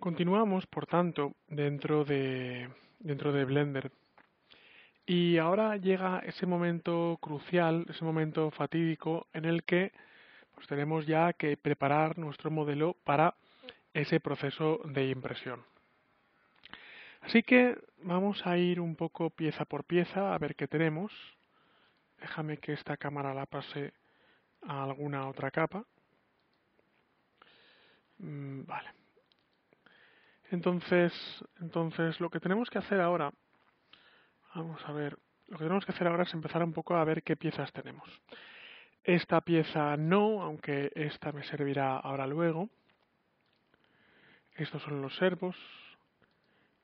Continuamos, por tanto, dentro de, dentro de Blender. Y ahora llega ese momento crucial, ese momento fatídico en el que pues, tenemos ya que preparar nuestro modelo para ese proceso de impresión. Así que vamos a ir un poco pieza por pieza a ver qué tenemos. Déjame que esta cámara la pase a alguna otra capa. Mm, vale. Entonces, entonces lo que tenemos que hacer ahora, vamos a ver, lo que tenemos que hacer ahora es empezar un poco a ver qué piezas tenemos. Esta pieza no, aunque esta me servirá ahora luego. Estos son los servos.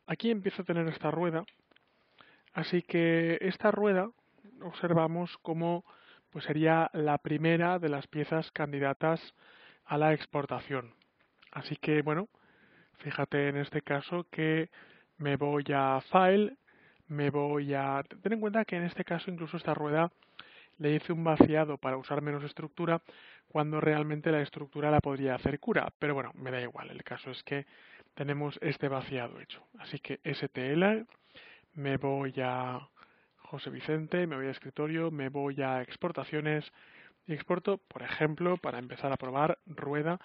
Aquí empiezo a tener esta rueda. Así que esta rueda observamos como pues sería la primera de las piezas candidatas a la exportación. Así que bueno, Fíjate en este caso que me voy a File, me voy a... Ten en cuenta que en este caso incluso esta rueda le hice un vaciado para usar menos estructura cuando realmente la estructura la podría hacer cura. Pero bueno, me da igual, el caso es que tenemos este vaciado hecho. Así que STL, me voy a José Vicente, me voy a escritorio, me voy a exportaciones y exporto, por ejemplo, para empezar a probar rueda.stl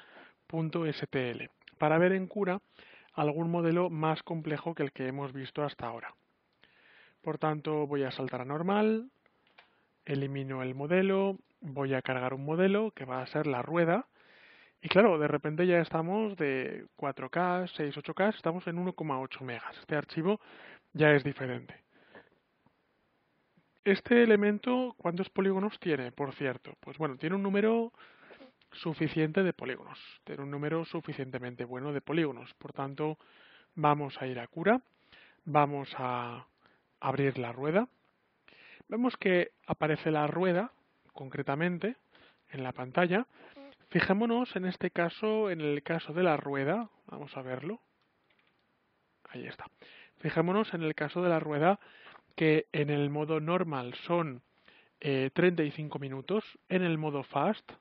para ver en cura algún modelo más complejo que el que hemos visto hasta ahora. Por tanto, voy a saltar a normal, elimino el modelo, voy a cargar un modelo que va a ser la rueda, y claro, de repente ya estamos de 4K, 6, 8K, estamos en 1,8 megas. Este archivo ya es diferente. Este elemento, ¿cuántos polígonos tiene, por cierto? Pues bueno, tiene un número suficiente de polígonos, tener un número suficientemente bueno de polígonos. Por tanto, vamos a ir a cura, vamos a abrir la rueda. Vemos que aparece la rueda, concretamente, en la pantalla. Fijémonos en este caso, en el caso de la rueda, vamos a verlo. Ahí está. Fijémonos en el caso de la rueda que en el modo normal son 35 eh, minutos, en el modo fast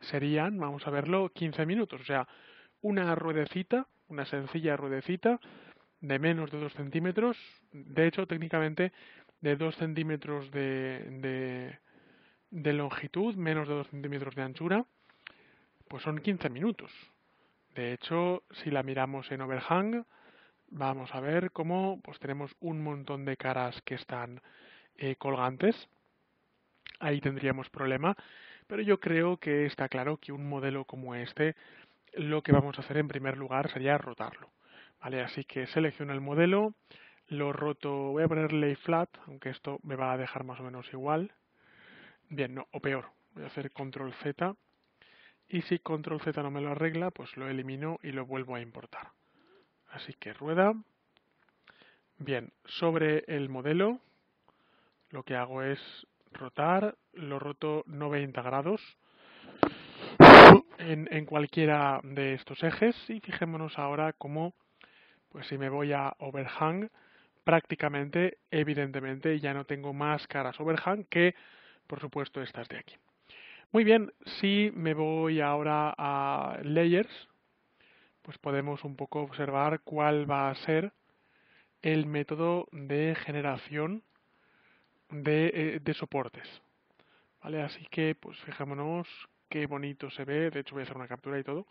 serían, vamos a verlo, 15 minutos. O sea, una ruedecita, una sencilla ruedecita de menos de 2 centímetros, de hecho técnicamente de 2 centímetros de, de, longitud, menos de 2 centímetros de anchura, pues son 15 minutos. De hecho, si la miramos en overhang, vamos a ver cómo pues tenemos un montón de caras que están eh, colgantes. Ahí tendríamos problema pero yo creo que está claro que un modelo como este, lo que vamos a hacer en primer lugar sería rotarlo. ¿Vale? Así que selecciono el modelo, lo roto, voy a poner lay flat, aunque esto me va a dejar más o menos igual. Bien, no, o peor, voy a hacer control Z y si control Z no me lo arregla, pues lo elimino y lo vuelvo a importar. Así que rueda. Bien, sobre el modelo lo que hago es rotar, lo roto 90 grados en, en cualquiera de estos ejes y fijémonos ahora cómo, pues si me voy a overhang, prácticamente, evidentemente, ya no tengo más caras overhang que, por supuesto, estas de aquí. Muy bien, si me voy ahora a layers, pues podemos un poco observar cuál va a ser el método de generación de, eh, soportes. ¿Vale? Así que, pues fijémonos qué bonito se ve, de hecho voy a hacer una captura y todo,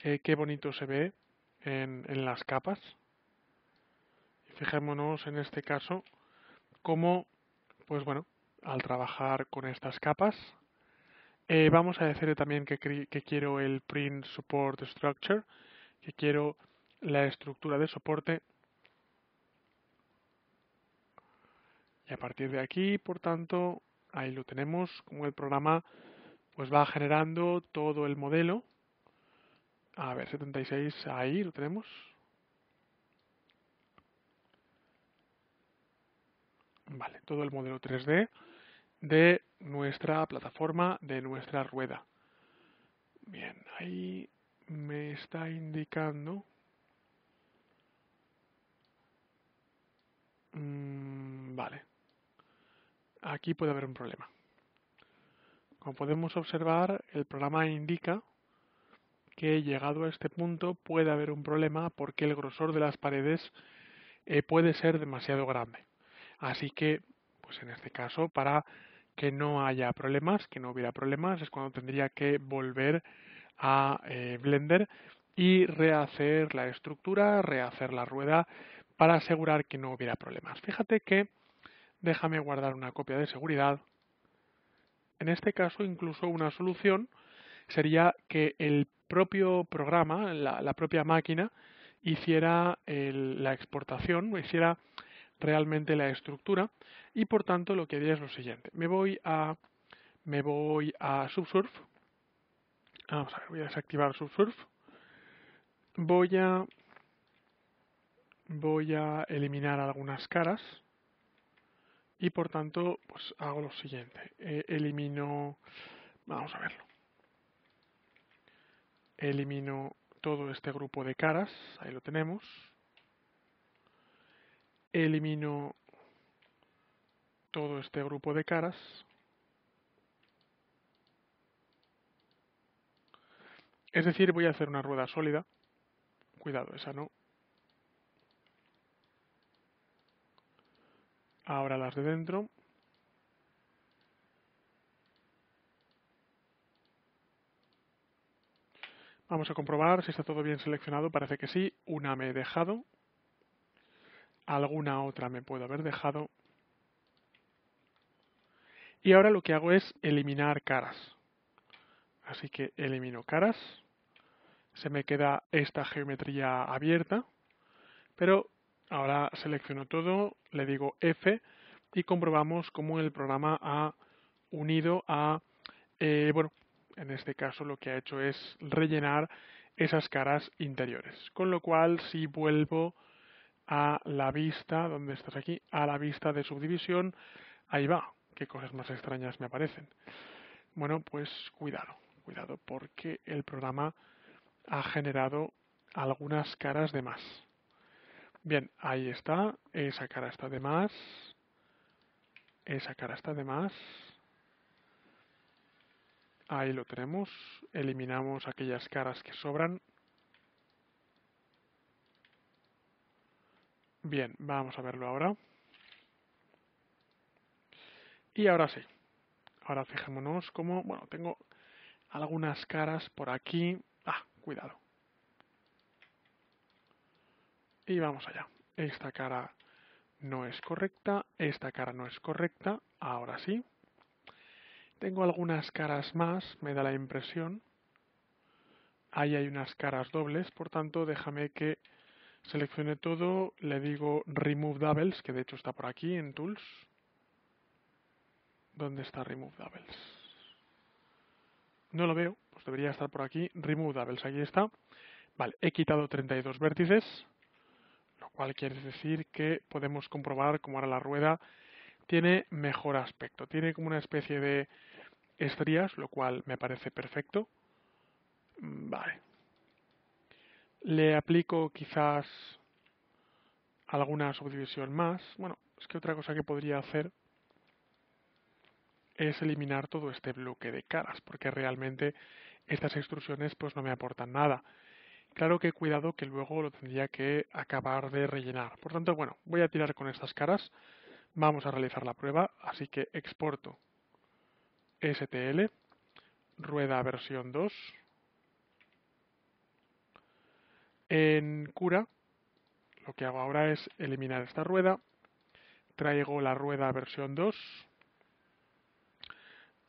eh, qué bonito se ve en, en las capas. fijémonos en este caso cómo, pues bueno, al trabajar con estas capas, eh, vamos a decir también que, que quiero el print support structure, que quiero la estructura de soporte Y a partir de aquí, por tanto, ahí lo tenemos, como el programa pues va generando todo el modelo. A ver, 76, ahí lo tenemos. Vale, todo el modelo 3D de nuestra plataforma, de nuestra rueda. Bien, ahí me está indicando mm, vale aquí puede haber un problema. Como podemos observar, el programa indica que llegado a este punto puede haber un problema porque el grosor de las paredes eh, puede ser demasiado grande. Así que, pues en este caso, para que no haya problemas, que no hubiera problemas, es cuando tendría que volver a eh, Blender y rehacer la estructura, rehacer la rueda para asegurar que no hubiera problemas. Fíjate que déjame guardar una copia de seguridad. En este caso, incluso una solución sería que el propio programa, la, propia máquina, hiciera la exportación, hiciera realmente la estructura y por tanto lo que haría es lo siguiente. Me voy a me voy a Subsurf. Vamos a ver, voy a desactivar Subsurf. Voy a voy a eliminar algunas caras y por tanto pues hago lo siguiente. Eh, elimino vamos a verlo. Elimino todo este grupo de caras, ahí lo tenemos elimino todo este grupo de caras es decir voy a hacer una rueda sólida cuidado esa no ahora las de dentro Vamos a comprobar si está todo bien seleccionado. Parece que sí. Una me he dejado alguna otra me puedo haber dejado. Y ahora lo que hago es eliminar caras. Así que elimino caras. Se me queda esta geometría abierta. Pero ahora selecciono todo, le digo F y comprobamos cómo el programa ha unido a, eh, bueno, en este caso lo que ha hecho es rellenar esas caras interiores. Con lo cual, si vuelvo a la vista, ¿dónde estás aquí? A la vista de subdivisión, ahí va, qué cosas más extrañas me aparecen. Bueno, pues cuidado, cuidado, porque el programa ha generado algunas caras de más. Bien, ahí está, esa cara está de más, esa cara está de más, ahí lo tenemos, eliminamos aquellas caras que sobran, Bien, vamos a verlo ahora. Y ahora sí. Ahora fijémonos cómo, bueno, tengo algunas caras por aquí. Ah, cuidado. Y vamos allá. Esta cara no es correcta, esta cara no es correcta, ahora sí. Tengo algunas caras más, me da la impresión. Ahí hay unas caras dobles, por tanto déjame que Seleccione todo, le digo Remove Doubles, que de hecho está por aquí en Tools. ¿Dónde está Remove Doubles? No lo veo, pues debería estar por aquí. Remove Doubles, aquí está. Vale, he quitado 32 vértices, cual quiere decir que podemos comprobar cómo ahora la rueda tiene mejor aspecto. Tiene como una especie de estrías, lo cual me parece perfecto. Vale, le aplico quizás alguna subdivisión más. Bueno, es que otra cosa que podría hacer es eliminar todo este bloque de caras, porque realmente estas extrusiones pues no me aportan nada. Claro que cuidado que luego lo tendría que acabar de rellenar. Por tanto, bueno, voy a tirar con estas caras. Vamos a realizar la prueba, así que exporto STL, rueda versión 2, En cura, lo que hago ahora es eliminar esta rueda, traigo la rueda versión 2,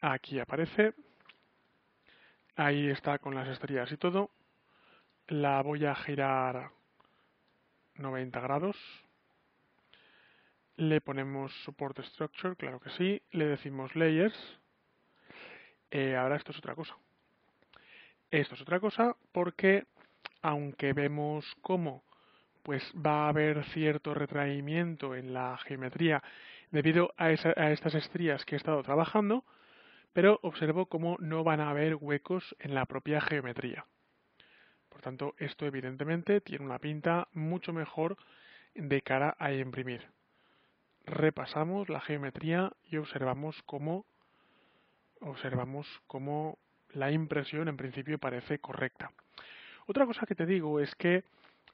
aquí aparece, ahí está con las estrellas y todo, la voy a girar 90 grados, le ponemos support structure, claro que sí, le decimos layers, eh, ahora esto es otra cosa. Esto es otra cosa porque aunque vemos cómo pues va a haber cierto retraimiento en la geometría debido a, estas estrías que he estado trabajando, pero observo cómo no van a haber huecos en la propia geometría. Por tanto, esto evidentemente tiene una pinta mucho mejor de cara a imprimir. Repasamos la geometría y observamos cómo observamos cómo la impresión en principio parece correcta. Otra cosa que te digo es que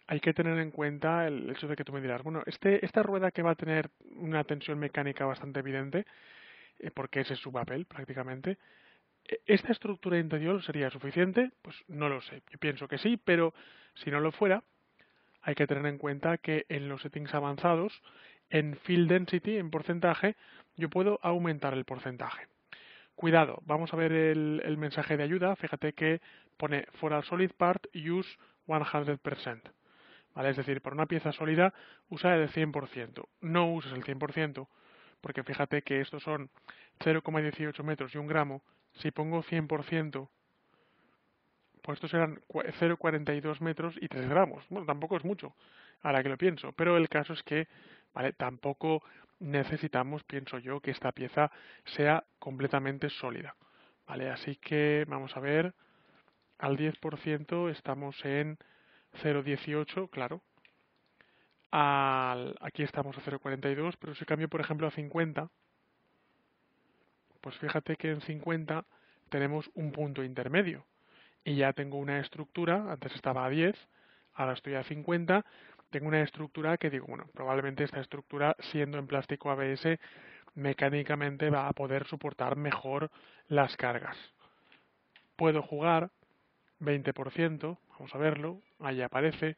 hay que tener en cuenta el hecho de que tú me dirás, bueno, este, esta rueda que va a tener una tensión mecánica bastante evidente, eh, porque ese es su papel prácticamente, ¿e-, ¿esta estructura interior sería suficiente? Pues no lo sé, yo pienso que sí, pero si no lo fuera, hay que tener en cuenta que en los settings avanzados, en field density, en porcentaje, yo puedo aumentar el porcentaje. Cuidado, vamos a ver el, mensaje de ayuda, fíjate que pone for a solid part use 100%. ¿vale? Es decir, para una pieza sólida usa el 100%, no uses el 100%, porque fíjate que estos son 0,18 metros y un gramo, si pongo 100%, pues estos serán 0,42 metros y 3 gramos. Bueno, tampoco es mucho, ahora que lo pienso, pero el caso es que, ¿vale? Tampoco necesitamos, pienso yo, que esta pieza sea completamente sólida, ¿vale? Así que vamos a ver, al 10% estamos en 0,18, claro. Al, aquí estamos a 0,42, pero si cambio, por ejemplo, a 50, pues fíjate que en 50 tenemos un punto intermedio. Y ya tengo una estructura, antes estaba a 10, ahora estoy a 50, tengo una estructura que digo, bueno, probablemente esta estructura, siendo en plástico ABS, mecánicamente va a poder soportar mejor las cargas. Puedo jugar 20%, vamos a verlo, ahí aparece,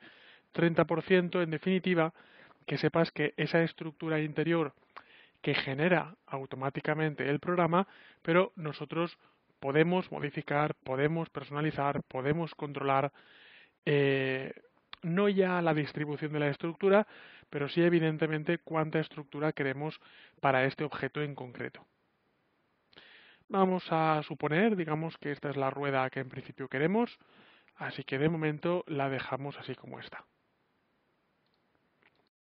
30%, en definitiva, que sepas que esa estructura interior que genera automáticamente el programa, pero nosotros podemos modificar, podemos personalizar, podemos controlar eh, no ya la distribución de la estructura, pero sí evidentemente cuánta estructura queremos para este objeto en concreto. Vamos a suponer, digamos que esta es la rueda que en principio queremos, así que de momento la dejamos así como está.